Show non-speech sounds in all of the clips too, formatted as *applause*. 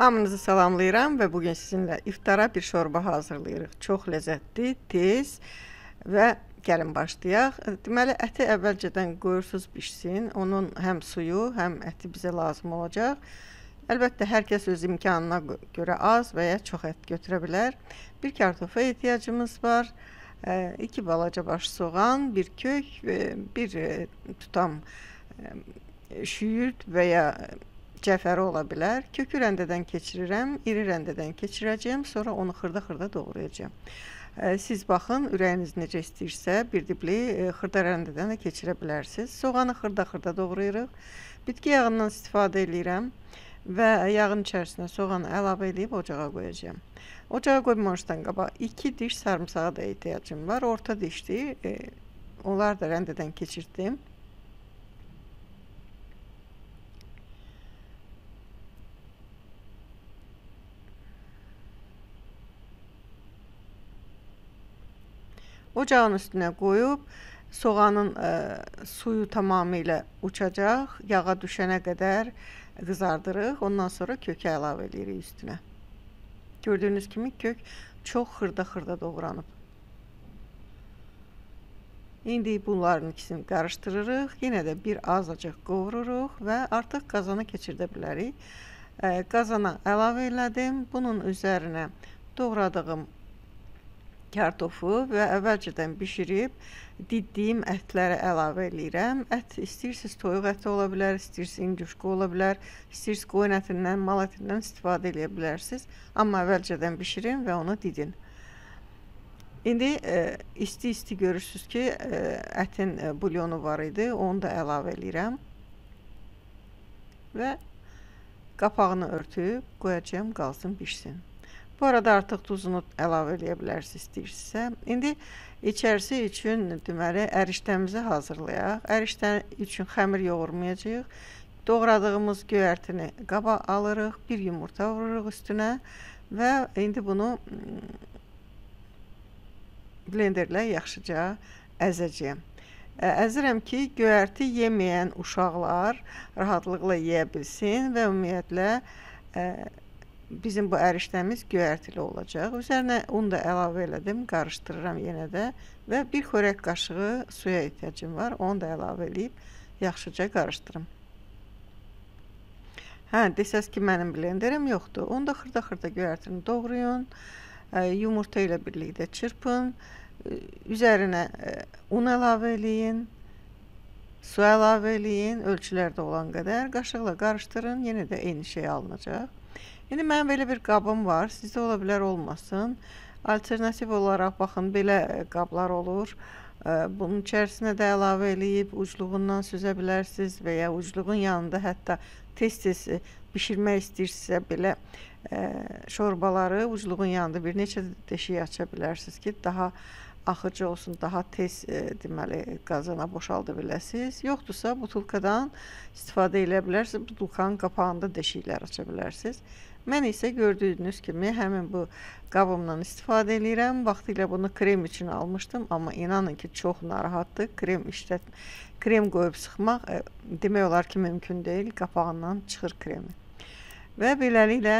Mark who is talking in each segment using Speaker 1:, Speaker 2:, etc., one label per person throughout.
Speaker 1: Hamınızı salamlayıram və bu gün sizinlə iftara bir şorba hazırlayırıq. Çox ləzzətli, tez və gəlin başlayaq. Deməli, əti əvvəlcədən qoyursunuz bişsin. Onun həm suyu, həm əti bizə lazım olacaq. Əlbəttə, hər kəs öz imkanına görə az və ya çox ət götürə bilər. Bir kartofa ehtiyacımız var. 2 balaca baş soğan, bir kök, bir tutam şüyürt və ya cəfəri ola bilər. Kökü rəndədən keçirirəm, iri rəndədən keçirəcəm, sonra onu xırda-xırda doğrayacağam. Siz baxın, ürəyiniz necə istəyirsə, bir dibli xırda rəndədən də keçirə bilərsiniz. Soğanı xırda-xırda doğrayırıq. Bitki yağından istifadə edirəm və yağın içərisinə soğanı əlavə edib ocağa qoyacağam. Ocağa qoymamışdan qabaq 2 diş sarımsağa da ehtiyacım var. Orta dişdir. E, onlar da rəndədən keçirtdim. Ocağın üstünə qoyub soğanın ə, e, suyu tamamilə uçacaq, yağa düşənə qədər qızardırıq. Ondan sonra kökü əlavə edirik üstünə. Gördüyünüz kimi kök çox xırda-xırda doğranıb. İndi bunların ikisini qarışdırırıq. Yenə də bir azacıq qovururuq və artıq qazana keçirdə bilərik. E, qazana əlavə elədim. Bunun üzərinə doğradığım kartofu və əvvəlcədən bişirib diddiyim ətləri əlavə eləyirəm. Ət istəyirsiniz toyuq əti ola bilər, istəyirsiniz indüşka ola bilər, istəyirsiniz qoyun ətindən, mal ətindən istifadə edə bilərsiniz. Amma əvvəlcədən bişirin və onu didin. İndi isti-isti e, görürsüz ki, e, ətin e, bulyonu var idi. Onu da əlavə eləyirəm. Və qapağını örtüb qoyacağam, qalsın bişsin. Bu arada artıq duzunu əlavə eləyə bilərsiniz istəyirsinizsə. İndi içərisi üçün deməli ərişdəmizi hazırlayaq. Ərişdə üçün xəmir yoğurmayacağıq. Doğradığımız göyərtini qaba alırıq, bir yumurta vururuq üstünə və indi bunu blenderlə yaxşıca əzəcəyəm. Əzirəm ki, göyərti yeməyən uşaqlar rahatlıqla yeyə bilsin və ümumiyyətlə bizim bu ərişdəmiz göyərtili olacaq. Üzərinə un da əlavə elədim, qarışdırıram yenə də və bir xörək qaşığı suya ehtiyacım var. Onu da əlavə edib yaxşıca qarışdırım. Hə, desəz ki, mənim blenderim yoxdur. Onu da xırda-xırda göyərtini doğrayın. Yumurta ilə birlikdə çırpın. Üzərinə un əlavə eləyin. Su əlavə eləyin, ölçülərdə olan qədər. Qaşıqla qarışdırın, yenə də eyni şey alınacaq. İndi mənim belə bir qabım var. Sizdə ola bilər, olmasın. Alternativ olaraq baxın, belə e, qablar olur. E, bunun içərisinə də əlavə eləyib ucluğundan süzə bilərsiniz və ya ucluğun yanında hətta tez-tez e, bişirmək istəyirsinizsə belə şorbaları ucluğun yanında bir neçə deşik aça bilərsiniz ki, daha axıcı olsun, daha tez e, deməli qazana boşalda biləsiniz. Yoxdursa butulkadan istifadə edə bilərsiniz. Butulkanın qapağında deşiklər aça bilərsiniz. Mən isə gördüyünüz kimi həmin bu qabımdan istifadə edirəm. Vaxtilə bunu krem üçün almışdım, amma inanın ki, çox narahatdır. Krem işlət krem qoyub sıxmaq e, demək olar ki, mümkün deyil. Qapağından çıxır kremi. Və beləliklə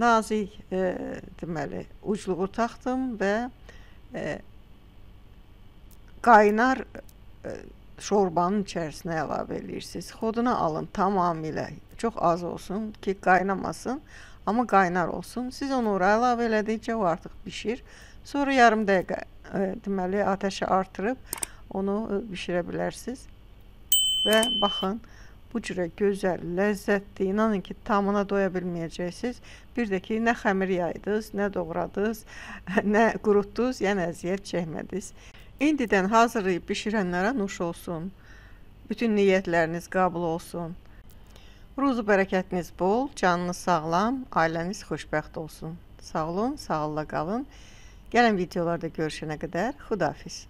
Speaker 1: nazik e, deməli ucluğu taxdım və e, qaynar e, şorbanın içərisinə əlavə edirsiniz. Xodunu alın tamamilə. Çox az olsun ki, qaynamasın, amma qaynar olsun. Siz onu ora əlavə elədikcə o artıq bişir. Sonra yarım dəqiqə e, deməli atəşi artırıb onu e, bişirə bilərsiniz. Və baxın, bu cürə gözəl, ləzzətli, inanın ki, tamına doya bilməyəcəksiniz. Bir də ki, nə xəmir yaydınız, nə doğradınız, *laughs* nə qurutdunuz, yəni əziyyət çəkmədiniz. İndidən hazırlayıb bişirənlərə nuş olsun. Bütün niyyətləriniz qəbul olsun. Ruzu bərəkətiniz bol, canınız sağlam, ailəniz xoşbəxt olsun. Sağ olun, sağlıqla qalın. Gələn videolarda görüşənə qədər xudafiz.